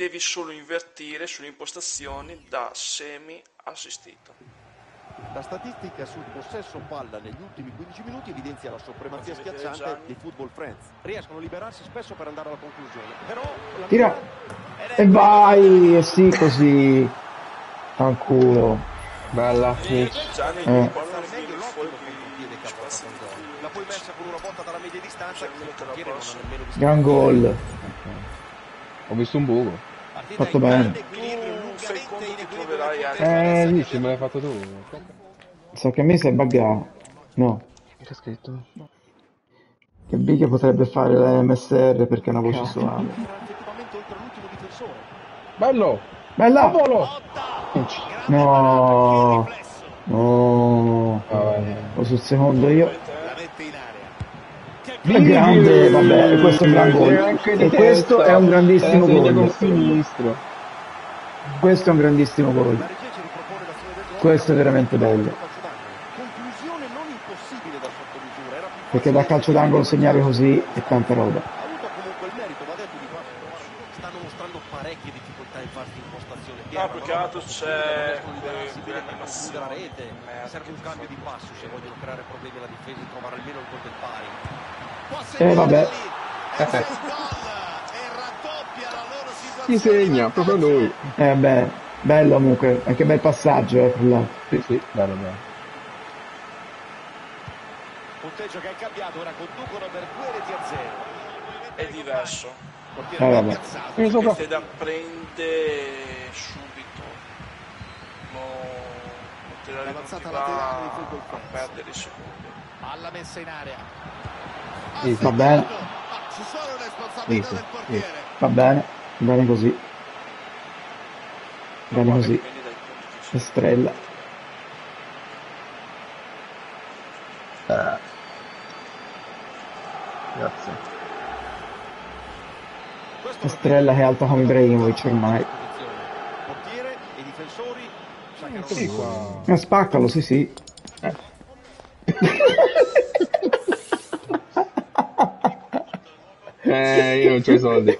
devi solo invertire sulle impostazioni da semi assistito. La statistica sul possesso palla negli ultimi 15 minuti evidenzia la supremazia schiacciante Gianni. dei Football Friends. Riescono a liberarsi spesso per andare alla conclusione. Però la Tira. E vai, e sì, così. Fanculo. Bella. Gianni Eh. di Antonio. La poi messa con una botta dalla media distanza che non ha nemmeno. Gran gol. Ho visto un buco. Fatto bene. Eh, dici, me l'hai fatto tu. So che a me si è buggato. No. C'è scritto? Che Big potrebbe fare la MSR perché è una voce suave. Bello! Bella! Cavolo! No. No. Vabbè. O sul secondo io. È grande, vabbè, e questo è un gran gol. E questo testa. è un grandissimo gol. sinistro. Questo è un grandissimo gol. Questo è veramente bello. Conclusione non impossibile da sottomisura. Era più Perché da calcio d'angolo segnare così è tanta roba. Ha avuto comunque il merito, va detto di fatto. Stanno mostrando fase di impostazione. No, più che altro c'è per concludere la rete. Merda, Serve un cambio di passo se vogliono creare problemi alla difesa e trovare almeno il gol del pari. Eh vabbè. Chi segna? Proprio lui. Eh vabbè, bello comunque, anche bel passaggio eh, l'altro. Sì, sì, bello, bello. Punteggio che è cambiato, ora conducono per due reti a zero. È diverso. Portiere Eh, vabbè. Vieni sopra. Che te da prende subito. No, non te la L'avanzata non ti va laterale di Football a perdere i secondi. Alla messa in area. Easy. Va bene, Ci sono responsabilità Easy, del portiere. va bene, bene così. Bene così. Estrella. Eh. Grazie. Questo Estrella che è alta come Ibrahimovic ormai. Portiere e difensori Sì, qua. Ma spaccalo, sì sì. Eh, io non c'ho i soldi.